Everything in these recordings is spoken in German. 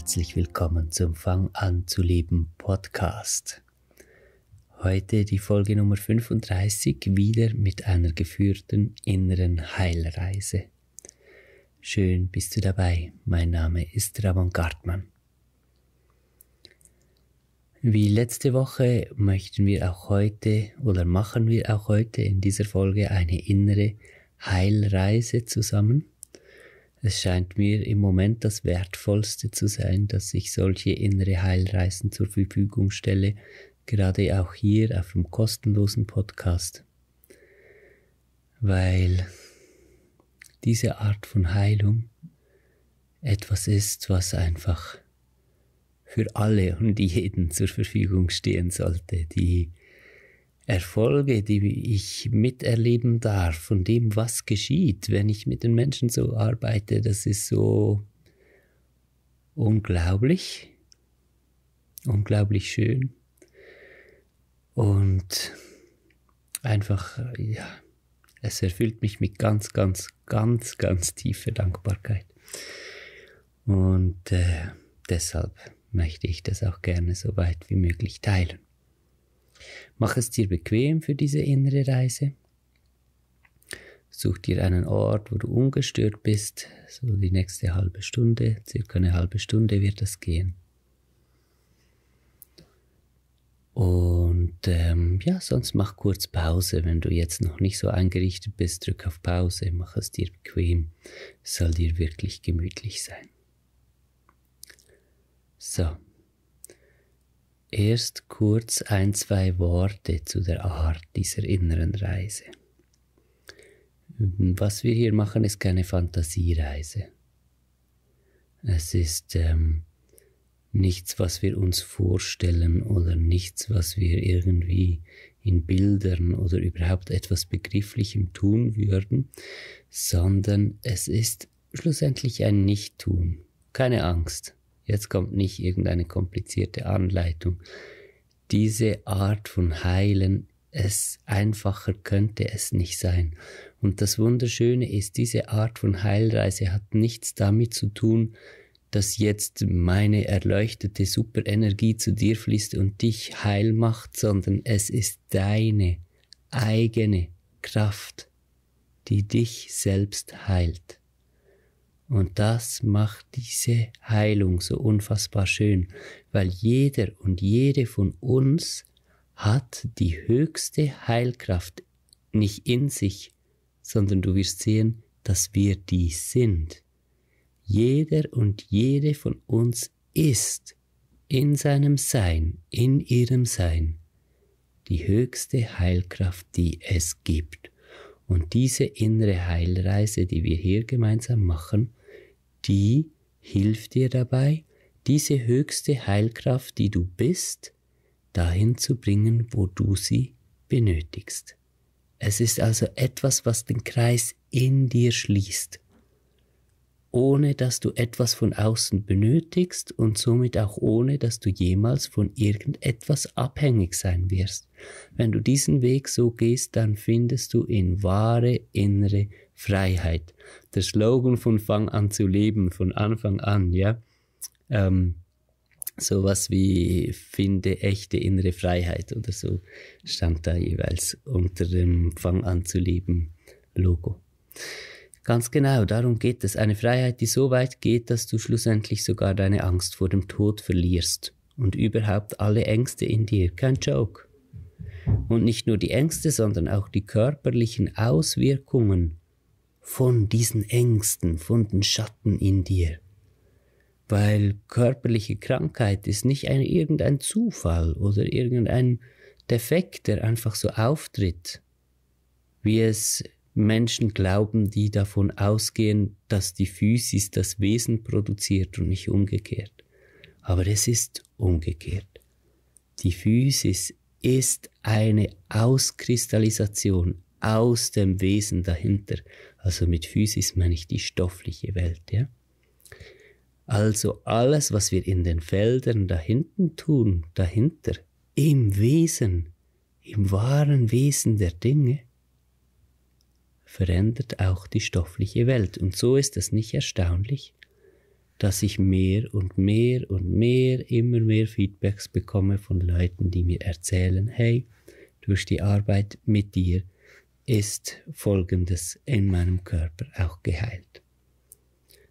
Herzlich willkommen zum Fang an zu leben Podcast. Heute die Folge Nummer 35 wieder mit einer geführten inneren Heilreise. Schön bist du dabei. Mein Name ist Ramon Gartmann. Wie letzte Woche möchten wir auch heute oder machen wir auch heute in dieser Folge eine innere Heilreise zusammen. Es scheint mir im Moment das Wertvollste zu sein, dass ich solche innere Heilreisen zur Verfügung stelle, gerade auch hier auf dem kostenlosen Podcast. Weil diese Art von Heilung etwas ist, was einfach für alle und jeden zur Verfügung stehen sollte. Die Erfolge, die ich miterleben darf, von dem, was geschieht, wenn ich mit den Menschen so arbeite, das ist so unglaublich, unglaublich schön und einfach, ja, es erfüllt mich mit ganz, ganz, ganz, ganz tiefer Dankbarkeit. Und äh, deshalb möchte ich das auch gerne so weit wie möglich teilen. Mach es dir bequem für diese innere Reise. Such dir einen Ort, wo du ungestört bist, so die nächste halbe Stunde, circa eine halbe Stunde wird das gehen. Und ähm, ja, sonst mach kurz Pause. Wenn du jetzt noch nicht so eingerichtet bist, drück auf Pause, mach es dir bequem. Es soll dir wirklich gemütlich sein. So. Erst kurz ein, zwei Worte zu der Art dieser inneren Reise. Was wir hier machen, ist keine Fantasiereise. Es ist ähm, nichts, was wir uns vorstellen oder nichts, was wir irgendwie in Bildern oder überhaupt etwas Begrifflichem tun würden, sondern es ist schlussendlich ein Nicht-Tun. Keine Angst. Jetzt kommt nicht irgendeine komplizierte Anleitung. Diese Art von Heilen, es einfacher könnte es nicht sein. Und das Wunderschöne ist, diese Art von Heilreise hat nichts damit zu tun, dass jetzt meine erleuchtete Superenergie zu dir fließt und dich heil macht, sondern es ist deine eigene Kraft, die dich selbst heilt. Und das macht diese Heilung so unfassbar schön, weil jeder und jede von uns hat die höchste Heilkraft nicht in sich, sondern du wirst sehen, dass wir die sind. Jeder und jede von uns ist in seinem Sein, in ihrem Sein, die höchste Heilkraft, die es gibt. Und diese innere Heilreise, die wir hier gemeinsam machen, die hilft dir dabei, diese höchste Heilkraft, die du bist, dahin zu bringen, wo du sie benötigst. Es ist also etwas, was den Kreis in dir schließt ohne dass du etwas von außen benötigst und somit auch ohne, dass du jemals von irgendetwas abhängig sein wirst. Wenn du diesen Weg so gehst, dann findest du in wahre innere Freiheit. Der Slogan von Fang an zu leben, von Anfang an, ja. Ähm, sowas wie finde echte innere Freiheit oder so stand da jeweils unter dem Fang an zu leben Logo. Ganz genau, darum geht es. Eine Freiheit, die so weit geht, dass du schlussendlich sogar deine Angst vor dem Tod verlierst. Und überhaupt alle Ängste in dir. Kein Joke. Und nicht nur die Ängste, sondern auch die körperlichen Auswirkungen von diesen Ängsten, von den Schatten in dir. Weil körperliche Krankheit ist nicht ein, irgendein Zufall oder irgendein Defekt, der einfach so auftritt, wie es Menschen glauben, die davon ausgehen, dass die Physis das Wesen produziert und nicht umgekehrt. Aber es ist umgekehrt. Die Physis ist eine Auskristallisation aus dem Wesen dahinter. Also mit Physis meine ich die stoffliche Welt, ja? Also alles, was wir in den Feldern dahinten tun, dahinter, im Wesen, im wahren Wesen der Dinge, verändert auch die stoffliche Welt. Und so ist es nicht erstaunlich, dass ich mehr und mehr und mehr, immer mehr Feedbacks bekomme von Leuten, die mir erzählen, hey, durch die Arbeit mit dir ist Folgendes in meinem Körper auch geheilt.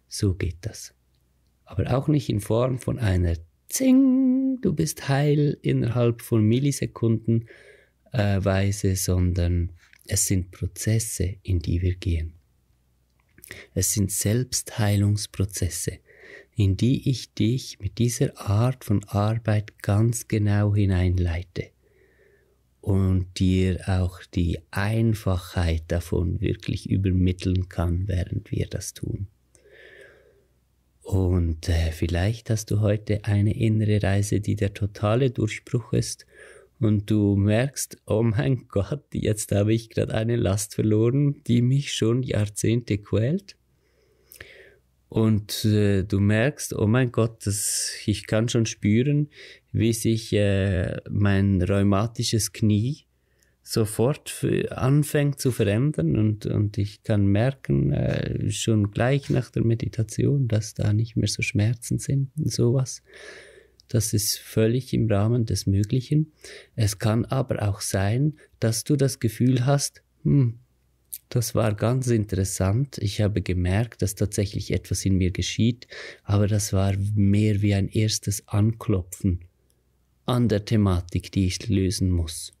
So geht das. Aber auch nicht in Form von einer Zing, du bist heil innerhalb von Millisekunden äh, Weise, sondern es sind Prozesse, in die wir gehen. Es sind Selbstheilungsprozesse, in die ich dich mit dieser Art von Arbeit ganz genau hineinleite und dir auch die Einfachheit davon wirklich übermitteln kann, während wir das tun. Und äh, vielleicht hast du heute eine innere Reise, die der totale Durchbruch ist und du merkst, oh mein Gott, jetzt habe ich gerade eine Last verloren, die mich schon Jahrzehnte quält. Und äh, du merkst, oh mein Gott, das, ich kann schon spüren, wie sich äh, mein rheumatisches Knie sofort anfängt zu verändern und, und ich kann merken, äh, schon gleich nach der Meditation, dass da nicht mehr so Schmerzen sind und sowas. Das ist völlig im Rahmen des Möglichen. Es kann aber auch sein, dass du das Gefühl hast, hm, das war ganz interessant. Ich habe gemerkt, dass tatsächlich etwas in mir geschieht, aber das war mehr wie ein erstes Anklopfen an der Thematik, die ich lösen muss.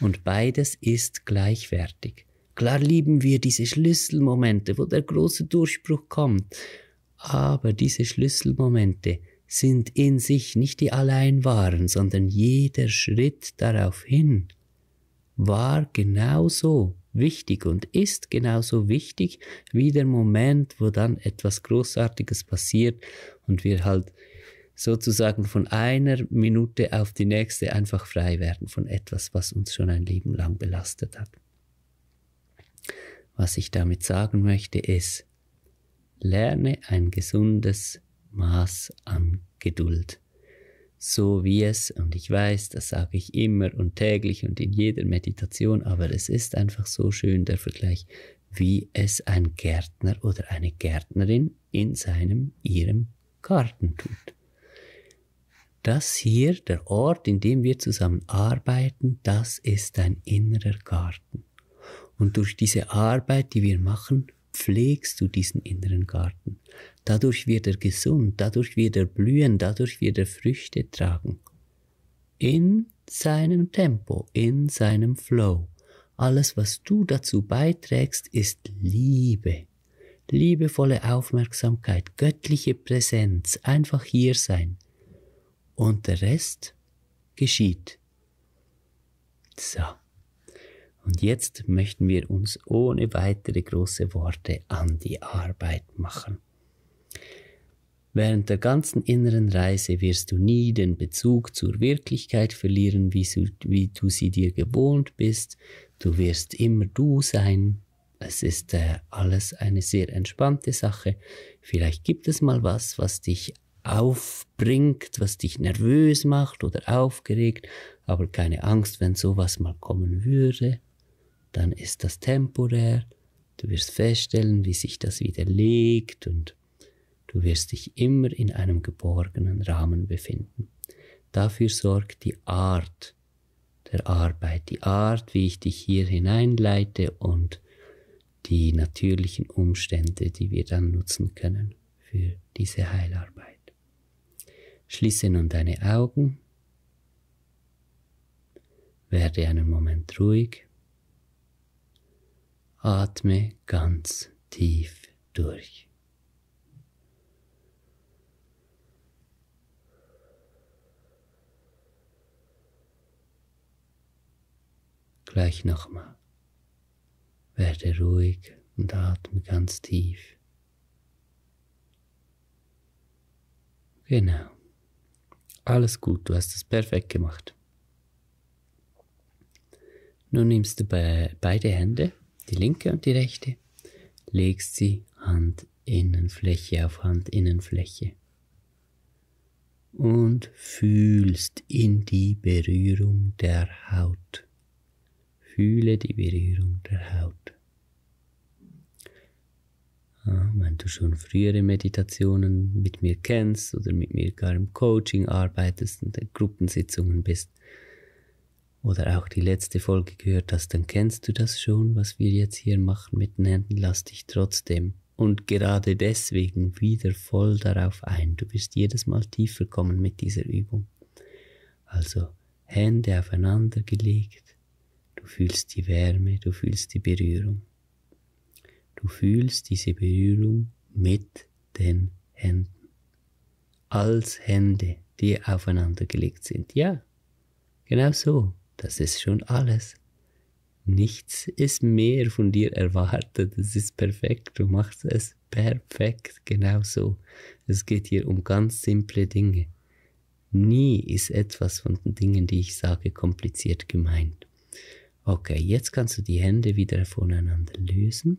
Und beides ist gleichwertig. Klar lieben wir diese Schlüsselmomente, wo der große Durchbruch kommt, aber diese Schlüsselmomente sind in sich nicht die allein waren, sondern jeder Schritt darauf hin war genauso wichtig und ist genauso wichtig wie der Moment, wo dann etwas Großartiges passiert und wir halt sozusagen von einer Minute auf die nächste einfach frei werden von etwas, was uns schon ein Leben lang belastet hat. Was ich damit sagen möchte ist, lerne ein gesundes Maß an Geduld. So wie es, und ich weiß, das sage ich immer und täglich und in jeder Meditation, aber es ist einfach so schön der Vergleich, wie es ein Gärtner oder eine Gärtnerin in seinem, ihrem Garten tut. Das hier, der Ort, in dem wir zusammen arbeiten, das ist ein innerer Garten. Und durch diese Arbeit, die wir machen, pflegst du diesen inneren Garten. Dadurch wird er gesund, dadurch wird er blühen, dadurch wird er Früchte tragen. In seinem Tempo, in seinem Flow. Alles, was du dazu beiträgst, ist Liebe. Liebevolle Aufmerksamkeit, göttliche Präsenz, einfach hier sein. Und der Rest geschieht. So. Und jetzt möchten wir uns ohne weitere große Worte an die Arbeit machen. Während der ganzen inneren Reise wirst du nie den Bezug zur Wirklichkeit verlieren, wie, du, wie du sie dir gewohnt bist. Du wirst immer du sein. Es ist äh, alles eine sehr entspannte Sache. Vielleicht gibt es mal was, was dich aufbringt, was dich nervös macht oder aufgeregt, aber keine Angst, wenn sowas mal kommen würde dann ist das temporär. Du wirst feststellen, wie sich das wieder legt und du wirst dich immer in einem geborgenen Rahmen befinden. Dafür sorgt die Art der Arbeit, die Art, wie ich dich hier hineinleite und die natürlichen Umstände, die wir dann nutzen können für diese Heilarbeit. Schließe nun deine Augen, werde einen Moment ruhig Atme ganz tief durch. Gleich nochmal. Werde ruhig und atme ganz tief. Genau. Alles gut, du hast es perfekt gemacht. Nun nimmst du beide Hände die linke und die rechte, legst sie Handinnenfläche auf Handinnenfläche und fühlst in die Berührung der Haut. Fühle die Berührung der Haut. Ja, wenn du schon frühere Meditationen mit mir kennst oder mit mir gar im Coaching arbeitest und in Gruppensitzungen bist oder auch die letzte Folge gehört hast, dann kennst du das schon, was wir jetzt hier machen mit den Händen. Lass dich trotzdem und gerade deswegen wieder voll darauf ein. Du wirst jedes Mal tiefer kommen mit dieser Übung. Also Hände aufeinander gelegt, du fühlst die Wärme, du fühlst die Berührung. Du fühlst diese Berührung mit den Händen. Als Hände, die aufeinander gelegt sind. Ja, genau so. Das ist schon alles. Nichts ist mehr von dir erwartet. Es ist perfekt. Du machst es perfekt. Genau so. Es geht hier um ganz simple Dinge. Nie ist etwas von den Dingen, die ich sage, kompliziert gemeint. Okay, jetzt kannst du die Hände wieder voneinander lösen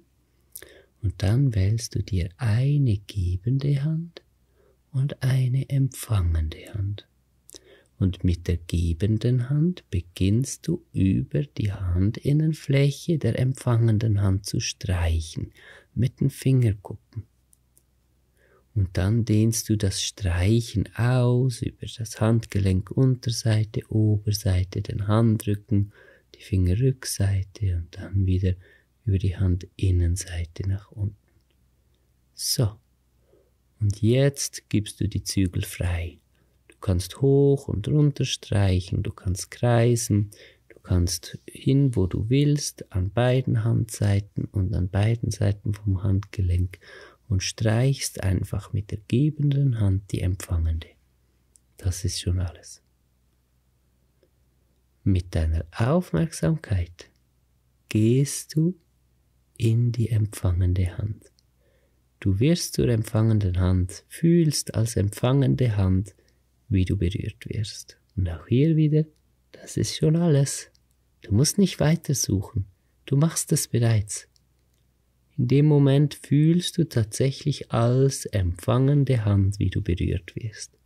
und dann wählst du dir eine gebende Hand und eine empfangende Hand. Und mit der gebenden Hand beginnst du über die Handinnenfläche der empfangenden Hand zu streichen mit den Fingerkuppen. Und dann dehnst du das Streichen aus über das Handgelenk Unterseite, Oberseite, den Handrücken, die Fingerrückseite und dann wieder über die Handinnenseite nach unten. So. Und jetzt gibst du die Zügel frei. Du kannst hoch und runter streichen, du kannst kreisen, du kannst hin, wo du willst, an beiden Handseiten und an beiden Seiten vom Handgelenk und streichst einfach mit der gebenden Hand die empfangende. Das ist schon alles. Mit deiner Aufmerksamkeit gehst du in die empfangende Hand. Du wirst zur empfangenden Hand, fühlst als empfangende Hand, wie du berührt wirst. Und auch hier wieder, das ist schon alles. Du musst nicht weiter suchen. Du machst es bereits. In dem Moment fühlst du tatsächlich als empfangende Hand, wie du berührt wirst.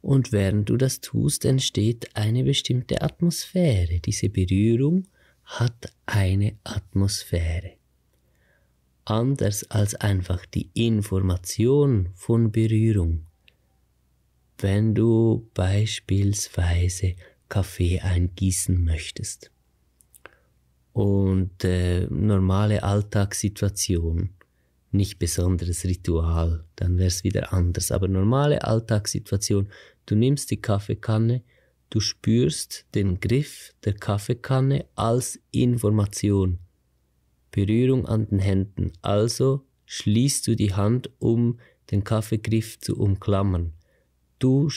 Und während du das tust, entsteht eine bestimmte Atmosphäre. Diese Berührung hat eine Atmosphäre. Anders als einfach die Information von Berührung. Wenn du beispielsweise Kaffee eingießen möchtest und äh, normale Alltagssituation nicht besonderes Ritual, dann wäre es wieder anders. Aber normale Alltagssituation, du nimmst die Kaffeekanne, du spürst den Griff der Kaffeekanne als Information. Berührung an den Händen. Also schließt du die Hand, um den Kaffeegriff zu umklammern. Du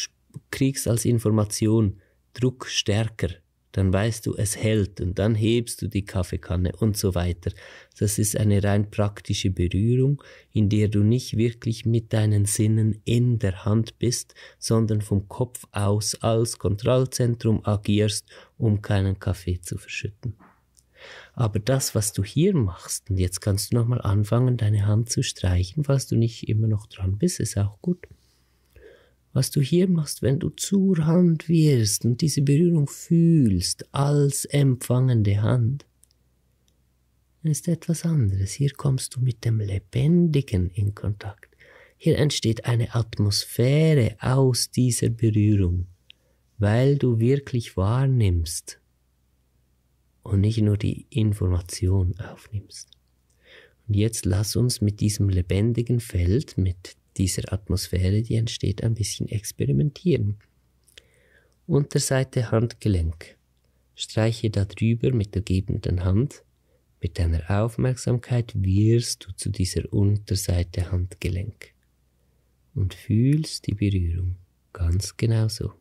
kriegst als Information Druck stärker, dann weißt du, es hält und dann hebst du die Kaffeekanne und so weiter. Das ist eine rein praktische Berührung, in der du nicht wirklich mit deinen Sinnen in der Hand bist, sondern vom Kopf aus als Kontrollzentrum agierst, um keinen Kaffee zu verschütten. Aber das, was du hier machst, und jetzt kannst du nochmal anfangen, deine Hand zu streichen, falls du nicht immer noch dran bist, ist auch gut was du hier machst, wenn du zur Hand wirst und diese Berührung fühlst als empfangende Hand, ist etwas anderes. Hier kommst du mit dem Lebendigen in Kontakt. Hier entsteht eine Atmosphäre aus dieser Berührung, weil du wirklich wahrnimmst und nicht nur die Information aufnimmst. Und jetzt lass uns mit diesem lebendigen Feld, mit dieser Atmosphäre, die entsteht, ein bisschen experimentieren. Unterseite Handgelenk. Streiche darüber mit der gebenden Hand. Mit deiner Aufmerksamkeit wirst du zu dieser Unterseite Handgelenk und fühlst die Berührung ganz genau so.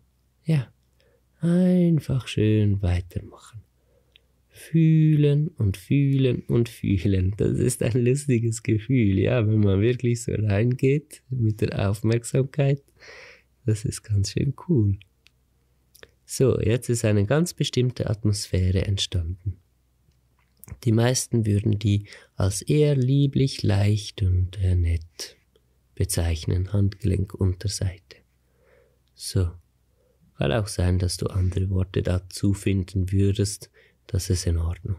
Ja, einfach schön weitermachen fühlen und fühlen und fühlen. Das ist ein lustiges Gefühl, ja, wenn man wirklich so reingeht mit der Aufmerksamkeit. Das ist ganz schön cool. So, jetzt ist eine ganz bestimmte Atmosphäre entstanden. Die meisten würden die als eher lieblich, leicht und äh, nett bezeichnen, Handgelenkunterseite. So, kann auch sein, dass du andere Worte dazu finden würdest, das ist in Ordnung.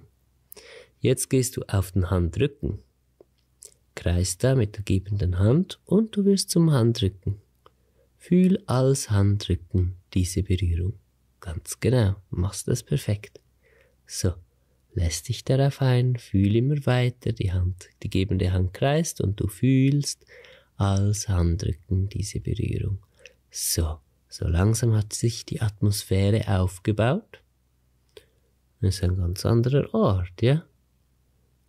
Jetzt gehst du auf den Handrücken, kreist da mit der gebenden Hand und du wirst zum Handrücken. Fühl als Handrücken diese Berührung. Ganz genau, machst das perfekt. So, lässt dich darauf ein, fühl immer weiter, die Hand, die gebende Hand kreist und du fühlst als Handrücken diese Berührung. So, so langsam hat sich die Atmosphäre aufgebaut. Das ist ein ganz anderer Ort, ja?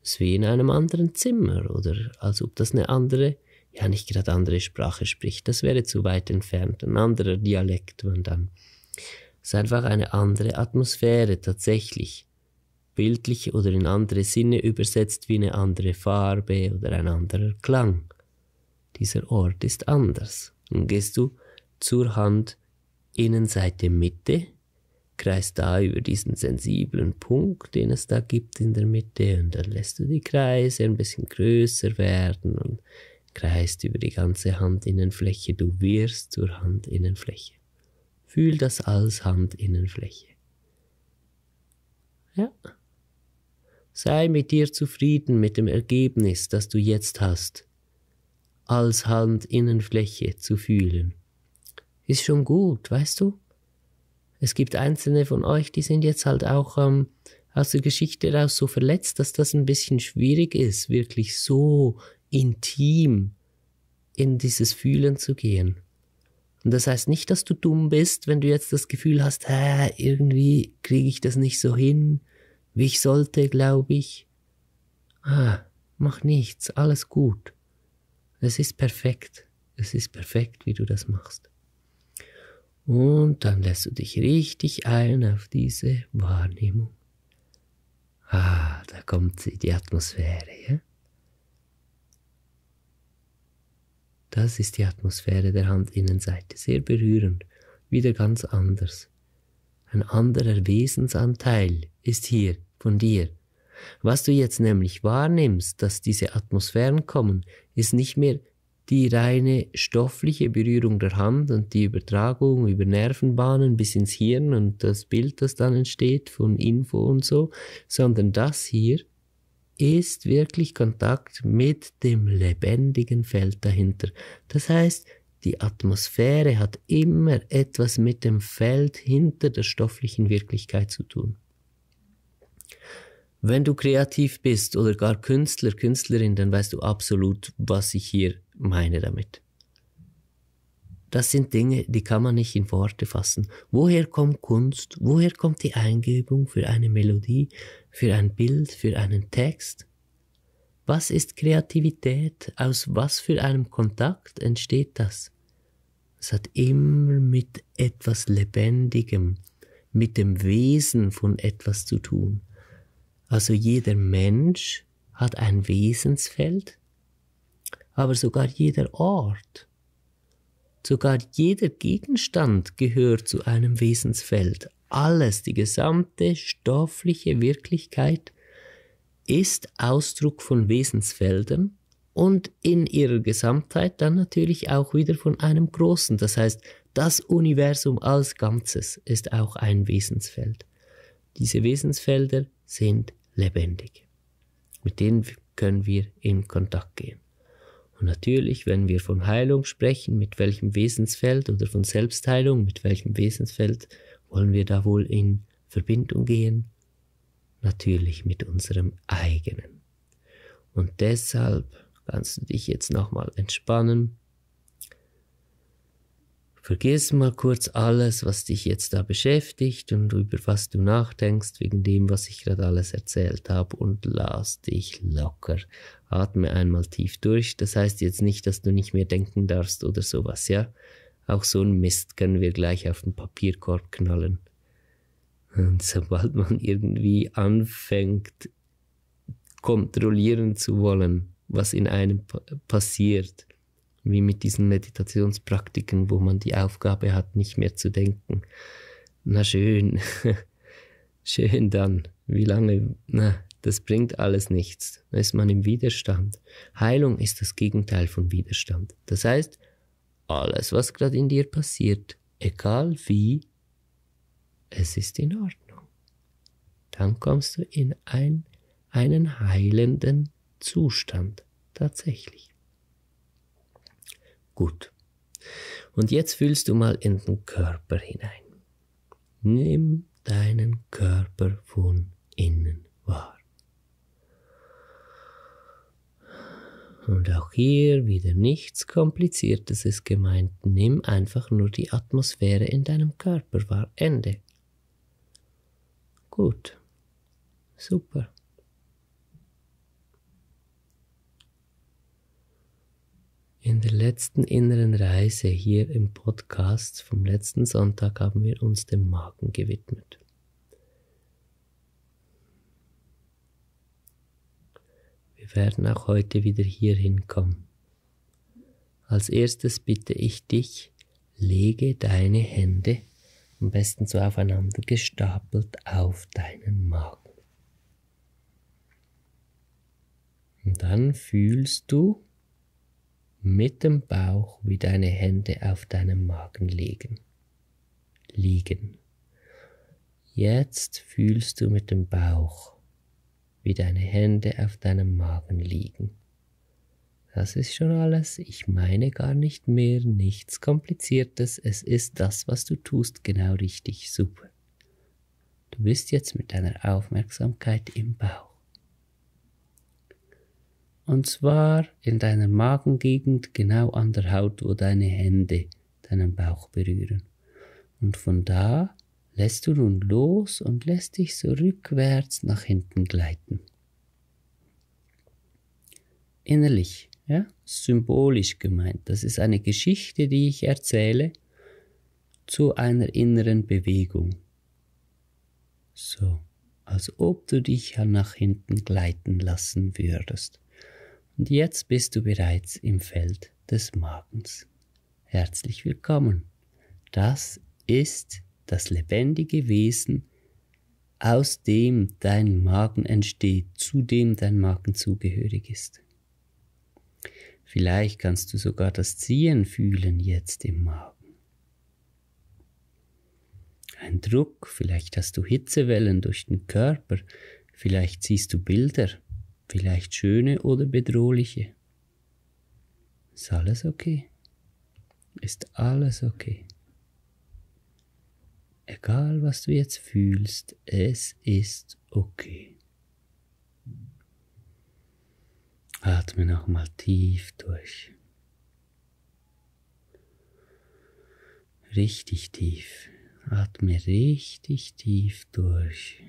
Es ist wie in einem anderen Zimmer oder als ob das eine andere, ja nicht gerade andere Sprache spricht. Das wäre zu weit entfernt, ein anderer Dialekt, man dann. Es ist einfach eine andere Atmosphäre tatsächlich bildlich oder in andere Sinne übersetzt wie eine andere Farbe oder ein anderer Klang. Dieser Ort ist anders. Dann gehst du zur Hand Innenseite Mitte, kreist da über diesen sensiblen Punkt, den es da gibt in der Mitte, und dann lässt du die Kreise ein bisschen größer werden und kreist über die ganze Handinnenfläche. Du wirst zur Handinnenfläche. Fühl das als Handinnenfläche. Ja. Sei mit dir zufrieden mit dem Ergebnis, das du jetzt hast, als Handinnenfläche zu fühlen. Ist schon gut, weißt du? Es gibt einzelne von euch, die sind jetzt halt auch ähm, aus der Geschichte raus so verletzt, dass das ein bisschen schwierig ist, wirklich so intim in dieses Fühlen zu gehen. Und das heißt nicht, dass du dumm bist, wenn du jetzt das Gefühl hast, hä, irgendwie kriege ich das nicht so hin, wie ich sollte, glaube ich. Ah, mach nichts, alles gut. Es ist perfekt. Es ist perfekt, wie du das machst. Und dann lässt du dich richtig ein auf diese Wahrnehmung. Ah, da kommt sie, die Atmosphäre, ja? Das ist die Atmosphäre der Handinnenseite, sehr berührend, wieder ganz anders. Ein anderer Wesensanteil ist hier von dir. Was du jetzt nämlich wahrnimmst, dass diese Atmosphären kommen, ist nicht mehr die reine stoffliche Berührung der Hand und die Übertragung über Nervenbahnen bis ins Hirn und das Bild, das dann entsteht von Info und so, sondern das hier ist wirklich Kontakt mit dem lebendigen Feld dahinter. Das heißt, die Atmosphäre hat immer etwas mit dem Feld hinter der stofflichen Wirklichkeit zu tun. Wenn du kreativ bist oder gar Künstler, Künstlerin, dann weißt du absolut, was ich hier meine damit. Das sind Dinge, die kann man nicht in Worte fassen. Woher kommt Kunst? Woher kommt die Eingebung für eine Melodie, für ein Bild, für einen Text? Was ist Kreativität? Aus was für einem Kontakt entsteht das? Es hat immer mit etwas Lebendigem, mit dem Wesen von etwas zu tun. Also jeder Mensch hat ein Wesensfeld, aber sogar jeder Ort, sogar jeder Gegenstand gehört zu einem Wesensfeld. Alles, die gesamte stoffliche Wirklichkeit ist Ausdruck von Wesensfeldern und in ihrer Gesamtheit dann natürlich auch wieder von einem großen. Das heißt, das Universum als Ganzes ist auch ein Wesensfeld. Diese Wesensfelder sind lebendig. Mit denen können wir in Kontakt gehen. Und natürlich, wenn wir von Heilung sprechen, mit welchem Wesensfeld oder von Selbstheilung, mit welchem Wesensfeld wollen wir da wohl in Verbindung gehen? Natürlich mit unserem eigenen. Und deshalb kannst du dich jetzt nochmal entspannen Vergiss mal kurz alles, was dich jetzt da beschäftigt und über was du nachdenkst, wegen dem, was ich gerade alles erzählt habe und lass dich locker. Atme einmal tief durch. Das heißt jetzt nicht, dass du nicht mehr denken darfst oder sowas, ja? Auch so ein Mist können wir gleich auf den Papierkorb knallen. Und sobald man irgendwie anfängt, kontrollieren zu wollen, was in einem passiert, wie mit diesen Meditationspraktiken, wo man die Aufgabe hat, nicht mehr zu denken. Na schön, schön dann. Wie lange? Na, das bringt alles nichts. Da ist man im Widerstand. Heilung ist das Gegenteil von Widerstand. Das heißt, alles, was gerade in dir passiert, egal wie, es ist in Ordnung. Dann kommst du in ein einen heilenden Zustand tatsächlich. Gut. Und jetzt fühlst du mal in den Körper hinein. Nimm deinen Körper von innen wahr. Und auch hier wieder nichts Kompliziertes ist gemeint. Nimm einfach nur die Atmosphäre in deinem Körper wahr. Ende. Gut. Super. In der letzten inneren Reise hier im Podcast vom letzten Sonntag haben wir uns dem Magen gewidmet. Wir werden auch heute wieder hier hinkommen. Als erstes bitte ich dich, lege deine Hände am besten so aufeinander gestapelt auf deinen Magen. Und dann fühlst du mit dem Bauch, wie deine Hände auf deinem Magen liegen. Liegen. Jetzt fühlst du mit dem Bauch, wie deine Hände auf deinem Magen liegen. Das ist schon alles. Ich meine gar nicht mehr, nichts Kompliziertes. Es ist das, was du tust, genau richtig. Super. Du bist jetzt mit deiner Aufmerksamkeit im Bauch. Und zwar in deiner Magengegend, genau an der Haut, wo deine Hände deinen Bauch berühren. Und von da lässt du nun los und lässt dich so rückwärts nach hinten gleiten. Innerlich, ja, symbolisch gemeint. Das ist eine Geschichte, die ich erzähle zu einer inneren Bewegung. So, als ob du dich nach hinten gleiten lassen würdest. Und jetzt bist du bereits im Feld des Magens. Herzlich willkommen. Das ist das lebendige Wesen, aus dem dein Magen entsteht, zu dem dein Magen zugehörig ist. Vielleicht kannst du sogar das Ziehen fühlen jetzt im Magen. Ein Druck, vielleicht hast du Hitzewellen durch den Körper, vielleicht siehst du Bilder, vielleicht schöne oder bedrohliche. Ist alles okay? Ist alles okay? Egal was du jetzt fühlst, es ist okay. Atme nochmal tief durch. Richtig tief. Atme richtig tief durch.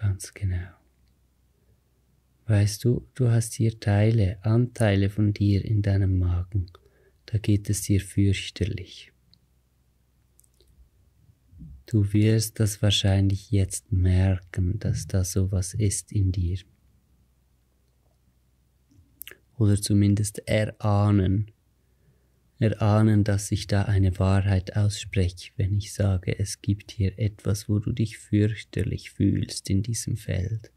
Ganz genau. Weißt du, du hast hier Teile, Anteile von dir in deinem Magen. Da geht es dir fürchterlich. Du wirst das wahrscheinlich jetzt merken, dass da sowas ist in dir. Oder zumindest erahnen, erahnen, dass ich da eine Wahrheit ausspreche, wenn ich sage, es gibt hier etwas, wo du dich fürchterlich fühlst in diesem Feld.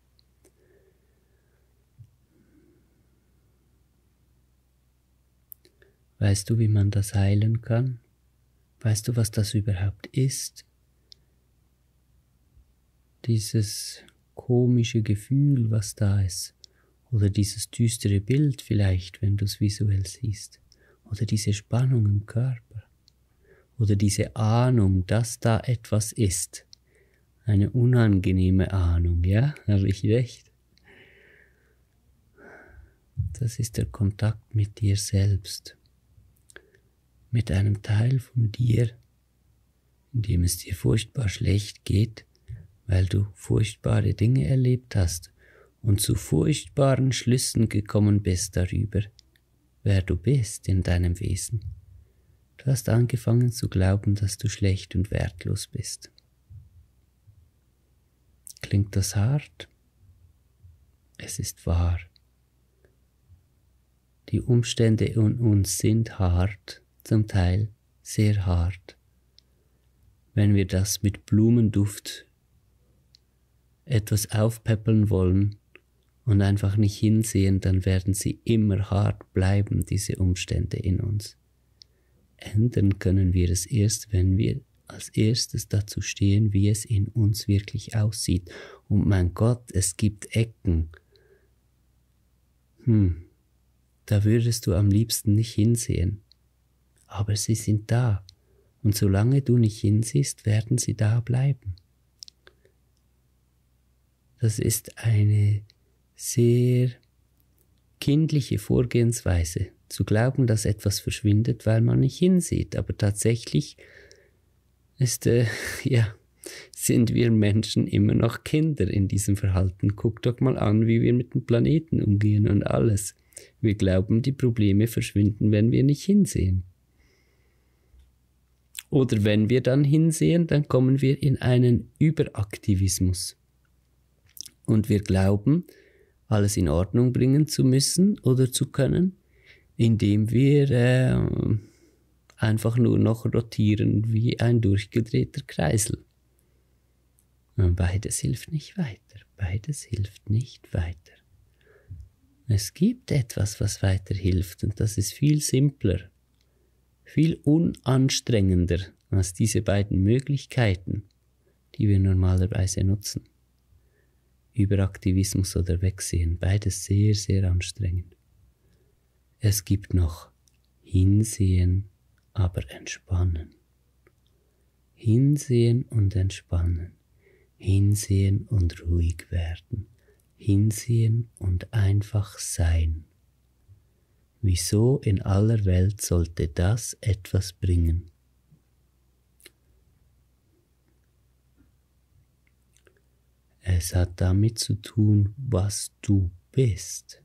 Weißt du, wie man das heilen kann? Weißt du, was das überhaupt ist? Dieses komische Gefühl, was da ist, oder dieses düstere Bild vielleicht, wenn du es visuell siehst, oder diese Spannung im Körper, oder diese Ahnung, dass da etwas ist, eine unangenehme Ahnung, ja, habe ich recht? Das ist der Kontakt mit dir selbst. Mit einem Teil von dir, in dem es dir furchtbar schlecht geht, weil du furchtbare Dinge erlebt hast und zu furchtbaren Schlüssen gekommen bist darüber, wer du bist in deinem Wesen. Du hast angefangen zu glauben, dass du schlecht und wertlos bist. Klingt das hart? Es ist wahr. Die Umstände in uns sind hart zum Teil sehr hart. Wenn wir das mit Blumenduft etwas aufpeppeln wollen und einfach nicht hinsehen, dann werden sie immer hart bleiben, diese Umstände in uns. ändern können wir es erst, wenn wir als erstes dazu stehen, wie es in uns wirklich aussieht. Und mein Gott, es gibt Ecken. Hm, da würdest du am liebsten nicht hinsehen. Aber sie sind da. Und solange du nicht hinsiehst, werden sie da bleiben. Das ist eine sehr kindliche Vorgehensweise, zu glauben, dass etwas verschwindet, weil man nicht hinsieht. Aber tatsächlich ist, äh, ja, sind wir Menschen immer noch Kinder in diesem Verhalten. Guck doch mal an, wie wir mit dem Planeten umgehen und alles. Wir glauben, die Probleme verschwinden, wenn wir nicht hinsehen. Oder wenn wir dann hinsehen, dann kommen wir in einen Überaktivismus. Und wir glauben, alles in Ordnung bringen zu müssen oder zu können, indem wir äh, einfach nur noch rotieren wie ein durchgedrehter Kreisel. Beides hilft nicht weiter. Beides hilft nicht weiter. Es gibt etwas, was weiterhilft, und das ist viel simpler, viel unanstrengender als diese beiden Möglichkeiten, die wir normalerweise nutzen. Überaktivismus oder Wegsehen, beides sehr, sehr anstrengend. Es gibt noch Hinsehen, aber entspannen. Hinsehen und entspannen. Hinsehen und ruhig werden. Hinsehen und einfach sein. Wieso in aller Welt sollte das etwas bringen? Es hat damit zu tun, was du bist.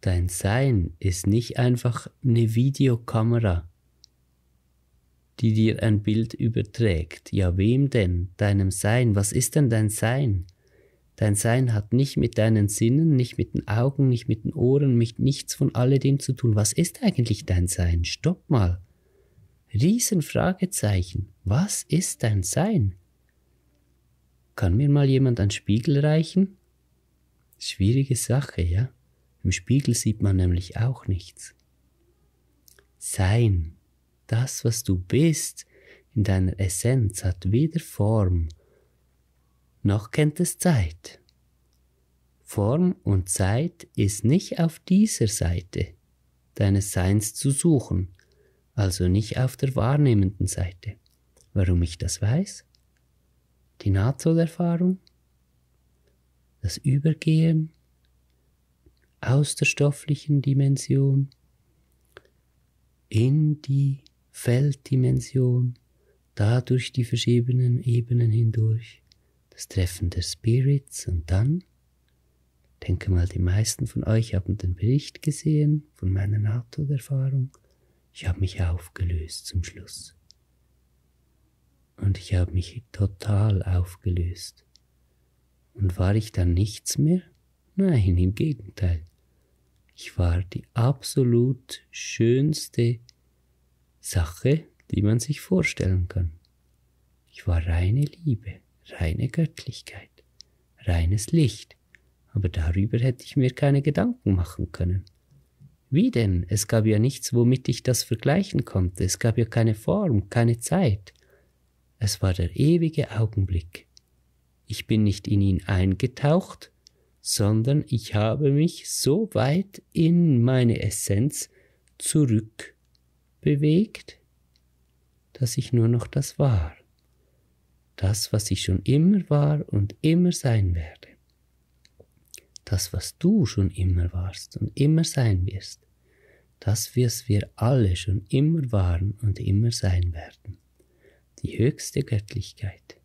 Dein Sein ist nicht einfach eine Videokamera, die dir ein Bild überträgt. Ja, wem denn? Deinem Sein. Was ist denn dein Sein? Dein Sein hat nicht mit deinen Sinnen, nicht mit den Augen, nicht mit den Ohren, mit nichts von alledem zu tun. Was ist eigentlich dein Sein? Stopp mal. Riesenfragezeichen. Was ist dein Sein? Kann mir mal jemand einen Spiegel reichen? Schwierige Sache, ja? Im Spiegel sieht man nämlich auch nichts. Sein, das, was du bist, in deiner Essenz hat weder Form, noch kennt es Zeit. Form und Zeit ist nicht auf dieser Seite deines Seins zu suchen, also nicht auf der wahrnehmenden Seite. Warum ich das weiß? Die Nahtoderfahrung, das Übergehen aus der stofflichen Dimension in die Felddimension, dadurch die verschiedenen Ebenen hindurch, das Treffen der Spirits und dann, denke mal, die meisten von euch haben den Bericht gesehen von meiner Nahtoderfahrung, ich habe mich aufgelöst zum Schluss und ich habe mich total aufgelöst. Und war ich dann nichts mehr? Nein, im Gegenteil. Ich war die absolut schönste Sache, die man sich vorstellen kann. Ich war reine Liebe, reine Göttlichkeit, reines Licht, aber darüber hätte ich mir keine Gedanken machen können. Wie denn? Es gab ja nichts, womit ich das vergleichen konnte, es gab ja keine Form, keine Zeit. Es war der ewige Augenblick. Ich bin nicht in ihn eingetaucht, sondern ich habe mich so weit in meine Essenz zurückbewegt, dass ich nur noch das war. Das, was ich schon immer war und immer sein werde. Das, was du schon immer warst und immer sein wirst. Das, was wir alle schon immer waren und immer sein werden die höchste Göttlichkeit,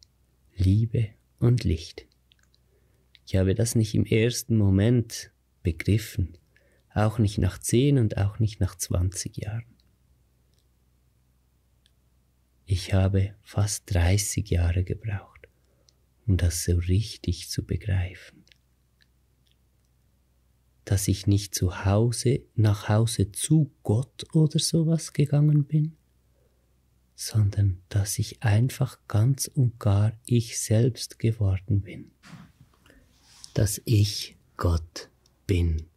Liebe und Licht. Ich habe das nicht im ersten Moment begriffen, auch nicht nach zehn und auch nicht nach zwanzig Jahren. Ich habe fast 30 Jahre gebraucht, um das so richtig zu begreifen. Dass ich nicht zu Hause, nach Hause zu Gott oder sowas gegangen bin, sondern dass ich einfach ganz und gar ich selbst geworden bin. Dass ich Gott bin.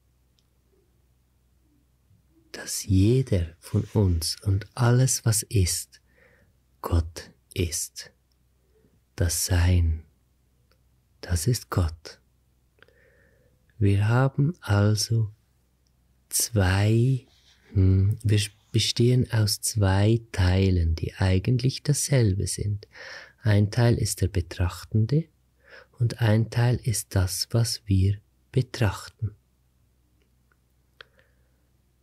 dass jeder von uns und alles, was ist, Gott ist. Das Sein, das ist Gott. Wir haben also zwei, hm, wir bestehen aus zwei Teilen, die eigentlich dasselbe sind. Ein Teil ist der Betrachtende und ein Teil ist das, was wir betrachten.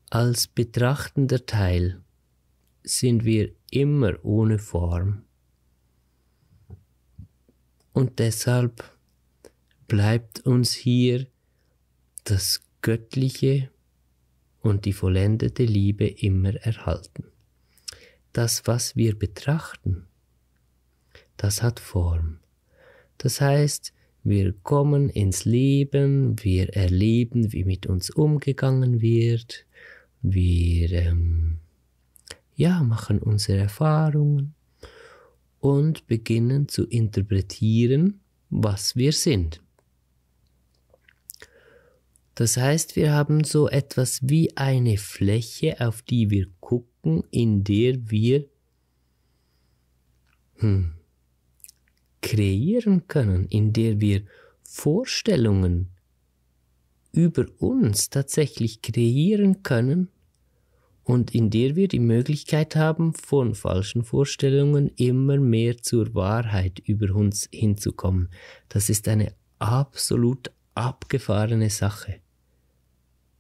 Als betrachtender Teil sind wir immer ohne Form und deshalb bleibt uns hier das Göttliche und die vollendete Liebe immer erhalten. Das, was wir betrachten, das hat Form. Das heißt, wir kommen ins Leben, wir erleben, wie mit uns umgegangen wird, wir ähm, ja, machen unsere Erfahrungen und beginnen zu interpretieren, was wir sind. Das heißt, wir haben so etwas wie eine Fläche, auf die wir gucken, in der wir hm, kreieren können, in der wir Vorstellungen über uns tatsächlich kreieren können und in der wir die Möglichkeit haben, von falschen Vorstellungen immer mehr zur Wahrheit über uns hinzukommen. Das ist eine absolut abgefahrene Sache,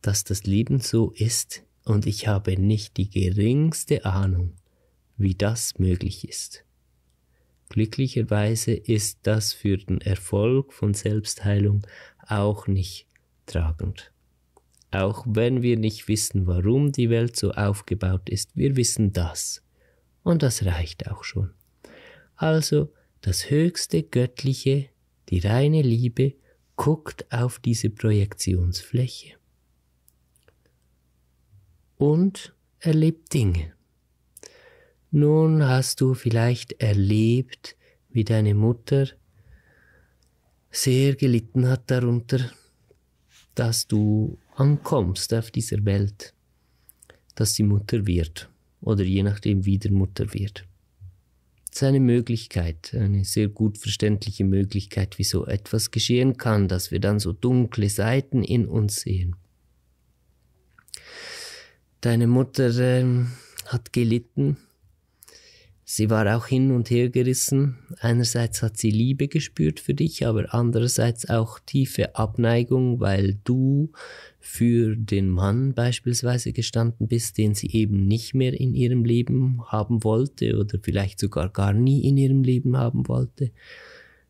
dass das Leben so ist und ich habe nicht die geringste Ahnung, wie das möglich ist. Glücklicherweise ist das für den Erfolg von Selbstheilung auch nicht tragend. Auch wenn wir nicht wissen, warum die Welt so aufgebaut ist, wir wissen das. Und das reicht auch schon. Also das höchste Göttliche, die reine Liebe, guckt auf diese Projektionsfläche und erlebt Dinge. Nun hast du vielleicht erlebt, wie deine Mutter sehr gelitten hat darunter, dass du ankommst auf dieser Welt, dass die Mutter wird oder je nachdem wieder Mutter wird. Das ist eine Möglichkeit, eine sehr gut verständliche Möglichkeit, wie so etwas geschehen kann, dass wir dann so dunkle Seiten in uns sehen. Deine Mutter äh, hat gelitten Sie war auch hin und her gerissen. Einerseits hat sie Liebe gespürt für dich, aber andererseits auch tiefe Abneigung, weil du für den Mann beispielsweise gestanden bist, den sie eben nicht mehr in ihrem Leben haben wollte oder vielleicht sogar gar nie in ihrem Leben haben wollte.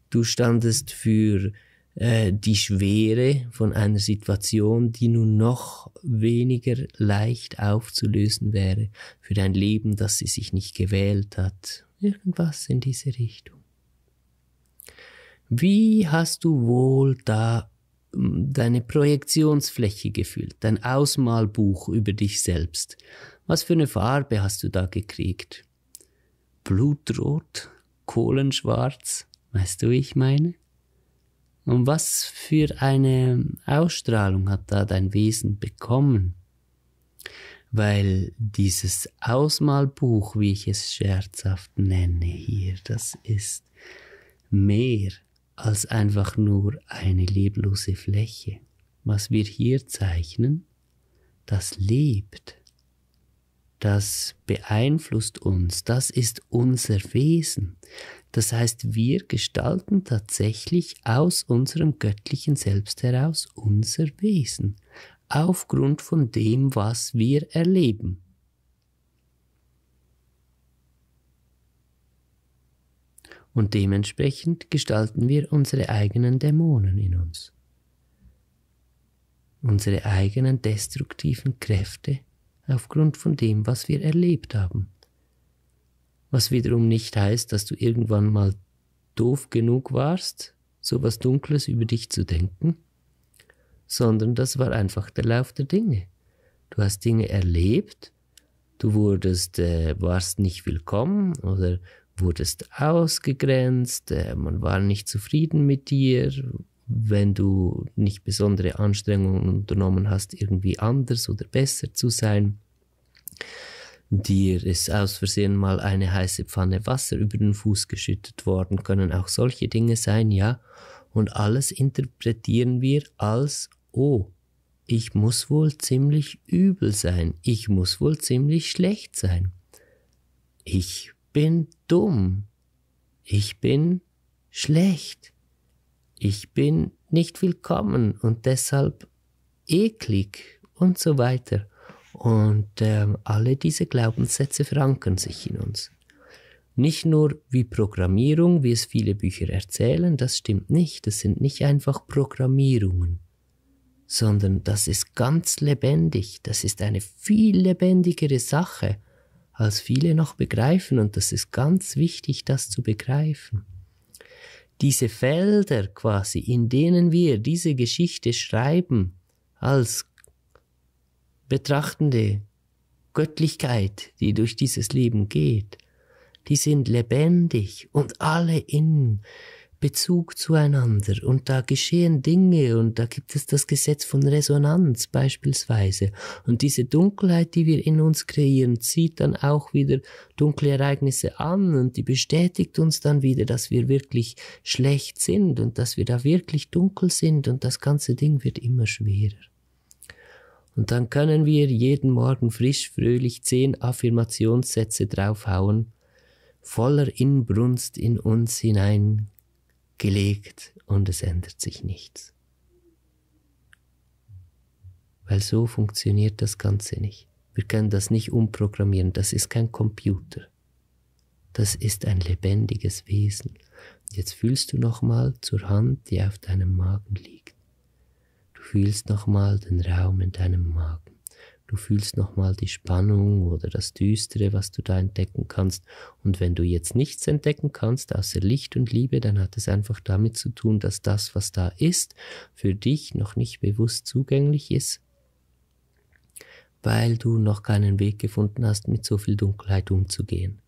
Du standest für äh, die Schwere von einer Situation, die nun noch weniger leicht aufzulösen wäre für dein Leben, das sie sich nicht gewählt hat. Irgendwas in diese Richtung. Wie hast du wohl da hm, deine Projektionsfläche gefühlt, dein Ausmalbuch über dich selbst? Was für eine Farbe hast du da gekriegt? Blutrot? Kohlenschwarz? Weißt du, wie ich meine? Und was für eine Ausstrahlung hat da dein Wesen bekommen? Weil dieses Ausmalbuch, wie ich es scherzhaft nenne hier, das ist mehr als einfach nur eine leblose Fläche. Was wir hier zeichnen, das lebt, das beeinflusst uns, das ist unser Wesen. Das heißt, wir gestalten tatsächlich aus unserem göttlichen Selbst heraus unser Wesen, aufgrund von dem, was wir erleben. Und dementsprechend gestalten wir unsere eigenen Dämonen in uns, unsere eigenen destruktiven Kräfte aufgrund von dem, was wir erlebt haben was wiederum nicht heißt, dass du irgendwann mal doof genug warst, so was Dunkles über dich zu denken, sondern das war einfach der Lauf der Dinge. Du hast Dinge erlebt, du wurdest, äh, warst nicht willkommen oder wurdest ausgegrenzt, äh, man war nicht zufrieden mit dir, wenn du nicht besondere Anstrengungen unternommen hast, irgendwie anders oder besser zu sein. dir ist aus Versehen mal eine heiße Pfanne Wasser über den Fuß geschüttet worden, können auch solche Dinge sein, ja. Und alles interpretieren wir als, oh, ich muss wohl ziemlich übel sein, ich muss wohl ziemlich schlecht sein. Ich bin dumm, ich bin schlecht, ich bin nicht willkommen und deshalb eklig und so weiter. Und äh, alle diese Glaubenssätze verankern sich in uns. Nicht nur wie Programmierung, wie es viele Bücher erzählen, das stimmt nicht, das sind nicht einfach Programmierungen, sondern das ist ganz lebendig, das ist eine viel lebendigere Sache, als viele noch begreifen, und das ist ganz wichtig, das zu begreifen. Diese Felder quasi, in denen wir diese Geschichte schreiben, als betrachtende Göttlichkeit, die durch dieses Leben geht, die sind lebendig und alle in Bezug zueinander und da geschehen Dinge und da gibt es das Gesetz von Resonanz beispielsweise und diese Dunkelheit, die wir in uns kreieren, zieht dann auch wieder dunkle Ereignisse an und die bestätigt uns dann wieder, dass wir wirklich schlecht sind und dass wir da wirklich dunkel sind und das ganze Ding wird immer schwerer. Und dann können wir jeden Morgen frisch, fröhlich zehn Affirmationssätze draufhauen, voller Inbrunst in uns hineingelegt und es ändert sich nichts. Weil so funktioniert das Ganze nicht. Wir können das nicht umprogrammieren, das ist kein Computer. Das ist ein lebendiges Wesen. Jetzt fühlst du nochmal zur Hand, die auf deinem Magen liegt. Du fühlst nochmal den Raum in deinem Magen. Du fühlst nochmal die Spannung oder das Düstere, was du da entdecken kannst. Und wenn du jetzt nichts entdecken kannst, außer Licht und Liebe, dann hat es einfach damit zu tun, dass das, was da ist, für dich noch nicht bewusst zugänglich ist, weil du noch keinen Weg gefunden hast, mit so viel Dunkelheit umzugehen.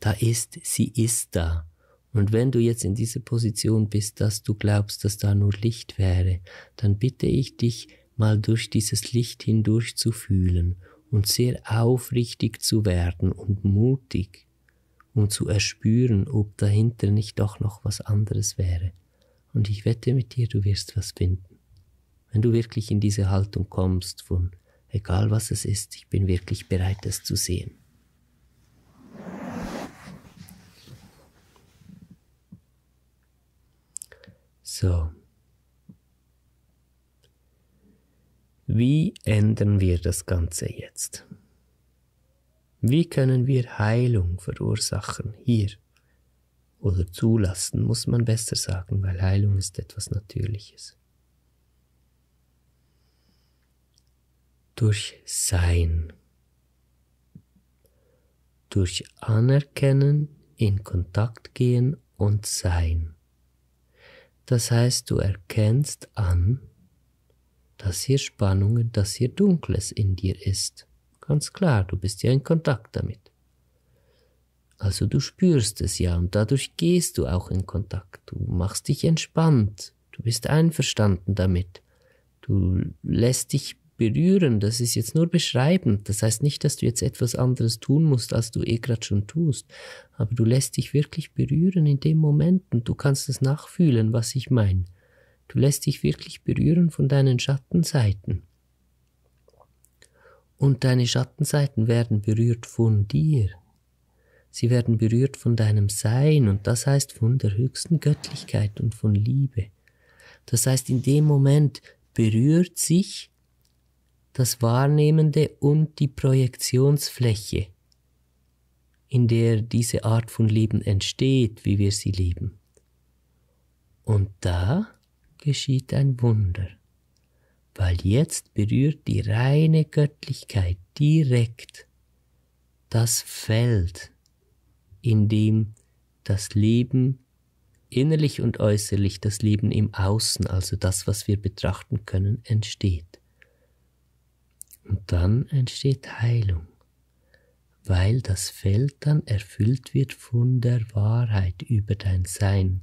Da ist, sie ist da. Und wenn du jetzt in dieser Position bist, dass du glaubst, dass da nur Licht wäre, dann bitte ich dich, mal durch dieses Licht hindurch zu fühlen und sehr aufrichtig zu werden und mutig um zu erspüren, ob dahinter nicht doch noch was anderes wäre. Und ich wette mit dir, du wirst was finden. Wenn du wirklich in diese Haltung kommst von, egal was es ist, ich bin wirklich bereit, es zu sehen. So. Wie ändern wir das Ganze jetzt? Wie können wir Heilung verursachen hier? Oder zulassen, muss man besser sagen, weil Heilung ist etwas Natürliches. Durch Sein. Durch Anerkennen, in Kontakt gehen und Sein. Das heißt, du erkennst an, dass hier Spannungen, dass hier Dunkles in dir ist. Ganz klar, du bist ja in Kontakt damit. Also du spürst es ja und dadurch gehst du auch in Kontakt. Du machst dich entspannt, du bist einverstanden damit. Du lässt dich berühren, das ist jetzt nur beschreibend. Das heißt nicht, dass du jetzt etwas anderes tun musst, als du eh gerade schon tust. Aber du lässt dich wirklich berühren in dem Moment und du kannst es nachfühlen, was ich meine. Du lässt dich wirklich berühren von deinen Schattenseiten. Und deine Schattenseiten werden berührt von dir. Sie werden berührt von deinem Sein und das heißt von der höchsten Göttlichkeit und von Liebe. Das heißt, in dem Moment berührt sich das Wahrnehmende und die Projektionsfläche, in der diese Art von Leben entsteht, wie wir sie leben. Und da geschieht ein Wunder, weil jetzt berührt die reine Göttlichkeit direkt das Feld, in dem das Leben innerlich und äußerlich, das Leben im Außen, also das, was wir betrachten können, entsteht. Und dann entsteht Heilung, weil das Feld dann erfüllt wird von der Wahrheit über dein Sein.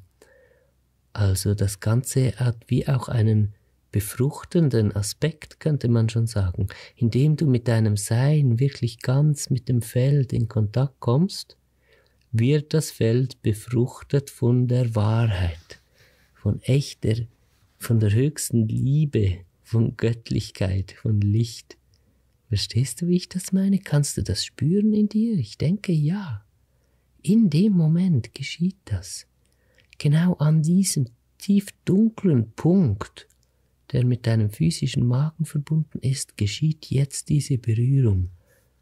Also das Ganze hat wie auch einen befruchtenden Aspekt, könnte man schon sagen, indem du mit deinem Sein wirklich ganz mit dem Feld in Kontakt kommst, wird das Feld befruchtet von der Wahrheit, von echter, von der höchsten Liebe, von Göttlichkeit, von Licht. Verstehst du, wie ich das meine? Kannst du das spüren in dir? Ich denke ja. In dem Moment geschieht das. Genau an diesem tief dunklen Punkt, der mit deinem physischen Magen verbunden ist, geschieht jetzt diese Berührung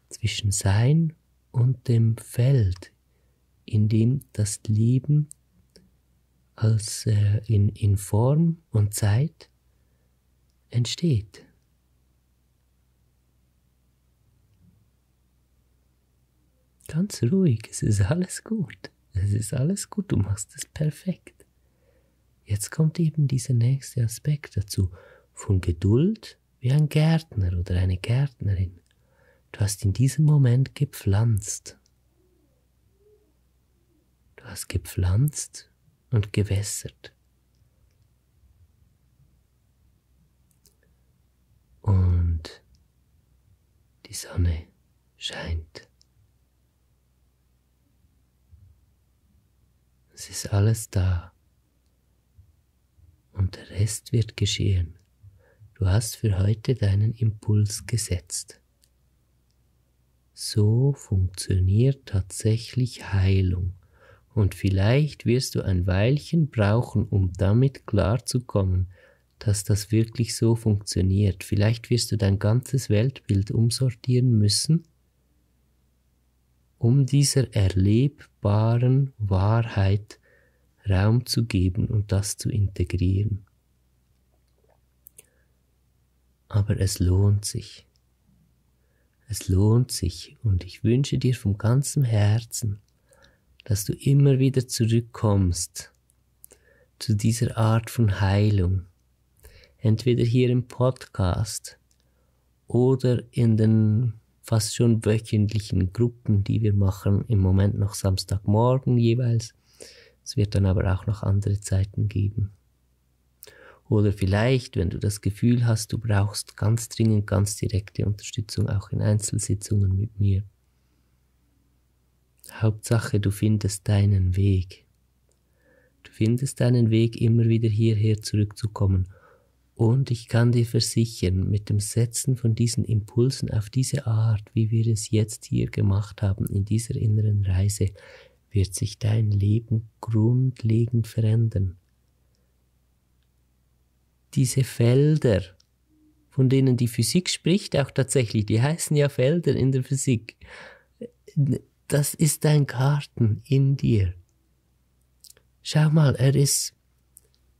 zwischen Sein und dem Feld, in dem das Leben als äh, in, in Form und Zeit entsteht. Ganz ruhig, es ist alles gut. Es ist alles gut, du machst es perfekt. Jetzt kommt eben dieser nächste Aspekt dazu, von Geduld wie ein Gärtner oder eine Gärtnerin. Du hast in diesem Moment gepflanzt. Du hast gepflanzt und gewässert. Und die Sonne scheint. Es ist alles da. Und der Rest wird geschehen. Du hast für heute deinen Impuls gesetzt. So funktioniert tatsächlich Heilung. Und vielleicht wirst du ein Weilchen brauchen, um damit klarzukommen, dass das wirklich so funktioniert. Vielleicht wirst du dein ganzes Weltbild umsortieren müssen um dieser erlebbaren Wahrheit Raum zu geben und das zu integrieren. Aber es lohnt sich. Es lohnt sich und ich wünsche dir vom ganzen Herzen, dass du immer wieder zurückkommst zu dieser Art von Heilung. Entweder hier im Podcast oder in den fast schon wöchentlichen Gruppen, die wir machen, im Moment noch Samstagmorgen jeweils. Es wird dann aber auch noch andere Zeiten geben. Oder vielleicht, wenn du das Gefühl hast, du brauchst ganz dringend ganz direkte Unterstützung, auch in Einzelsitzungen mit mir. Hauptsache, du findest deinen Weg. Du findest deinen Weg, immer wieder hierher zurückzukommen und ich kann dir versichern, mit dem Setzen von diesen Impulsen auf diese Art, wie wir es jetzt hier gemacht haben, in dieser inneren Reise, wird sich dein Leben grundlegend verändern. Diese Felder, von denen die Physik spricht, auch tatsächlich, die heißen ja Felder in der Physik, das ist dein Garten in dir. Schau mal, er ist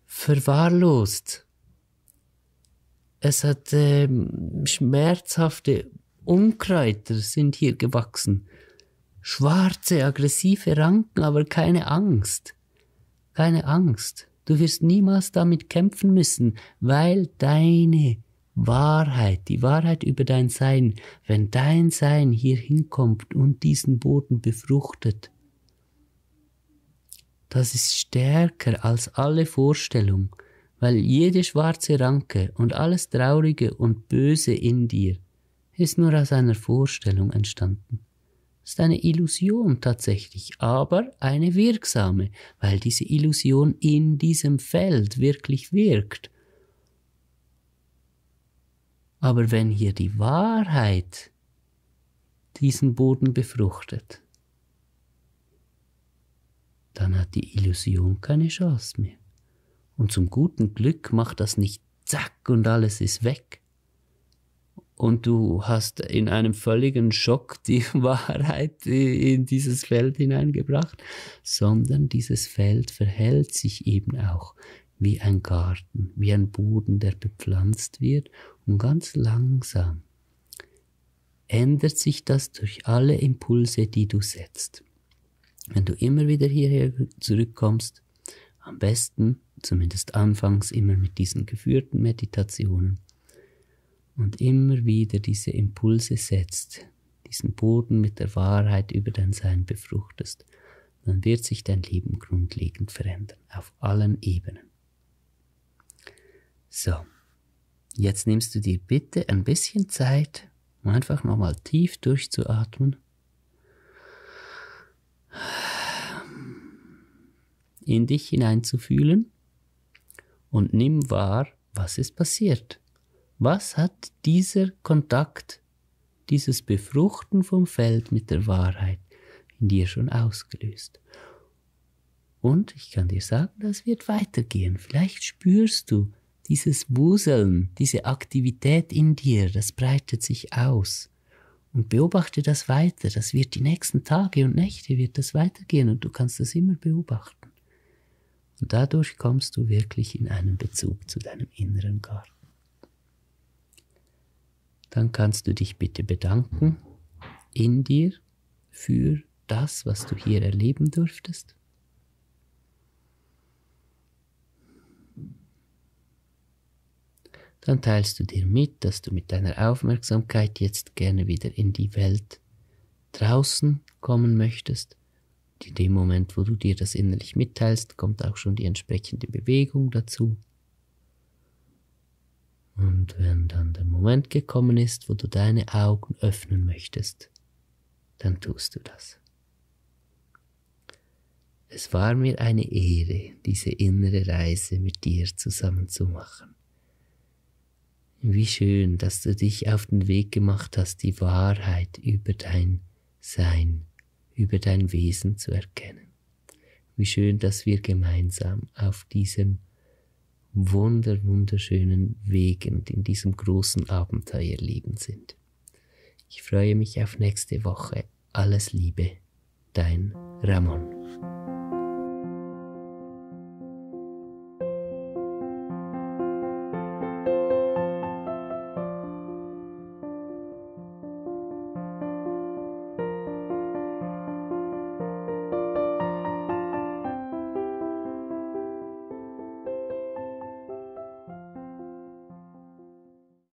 verwahrlost es hat äh, schmerzhafte Unkräuter sind hier gewachsen. Schwarze, aggressive Ranken, aber keine Angst. Keine Angst. Du wirst niemals damit kämpfen müssen, weil deine Wahrheit, die Wahrheit über dein Sein, wenn dein Sein hier hinkommt und diesen Boden befruchtet, das ist stärker als alle Vorstellung weil jede schwarze Ranke und alles Traurige und Böse in dir ist nur aus einer Vorstellung entstanden. Ist eine Illusion tatsächlich, aber eine wirksame, weil diese Illusion in diesem Feld wirklich wirkt. Aber wenn hier die Wahrheit diesen Boden befruchtet, dann hat die Illusion keine Chance mehr. Und zum guten Glück macht das nicht zack und alles ist weg. Und du hast in einem völligen Schock die Wahrheit in dieses Feld hineingebracht, sondern dieses Feld verhält sich eben auch wie ein Garten, wie ein Boden, der bepflanzt wird und ganz langsam ändert sich das durch alle Impulse, die du setzt. Wenn du immer wieder hierher zurückkommst, am besten zumindest anfangs immer mit diesen geführten Meditationen und immer wieder diese Impulse setzt, diesen Boden mit der Wahrheit über dein Sein befruchtest, dann wird sich dein Leben grundlegend verändern, auf allen Ebenen. So, Jetzt nimmst du dir bitte ein bisschen Zeit, um einfach nochmal tief durchzuatmen. In dich hineinzufühlen und nimm wahr, was ist passiert. Was hat dieser Kontakt, dieses Befruchten vom Feld mit der Wahrheit in dir schon ausgelöst? Und ich kann dir sagen, das wird weitergehen. Vielleicht spürst du dieses Wuseln, diese Aktivität in dir, das breitet sich aus. Und beobachte das weiter. Das wird die nächsten Tage und Nächte wird das weitergehen und du kannst das immer beobachten. Und dadurch kommst du wirklich in einen Bezug zu deinem inneren Garten. Dann kannst du dich bitte bedanken in dir für das, was du hier erleben durftest. Dann teilst du dir mit, dass du mit deiner Aufmerksamkeit jetzt gerne wieder in die Welt draußen kommen möchtest in dem Moment, wo du dir das innerlich mitteilst, kommt auch schon die entsprechende Bewegung dazu. Und wenn dann der Moment gekommen ist, wo du deine Augen öffnen möchtest, dann tust du das. Es war mir eine Ehre, diese innere Reise mit dir zusammen zu machen. Wie schön, dass du dich auf den Weg gemacht hast, die Wahrheit über dein Sein über dein Wesen zu erkennen. Wie schön, dass wir gemeinsam auf diesem wunder, wunderschönen Weg und in diesem großen Abenteuerleben sind. Ich freue mich auf nächste Woche. Alles Liebe, dein Ramon.